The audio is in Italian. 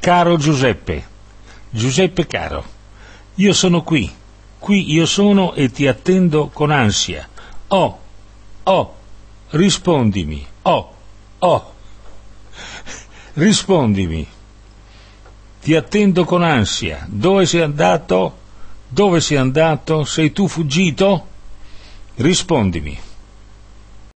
Caro Giuseppe, Giuseppe caro, io sono qui, qui io sono e ti attendo con ansia. Oh, oh, rispondimi, oh, oh, rispondimi. Ti attendo con ansia. Dove sei andato? Dove sei andato? Sei tu fuggito? Rispondimi.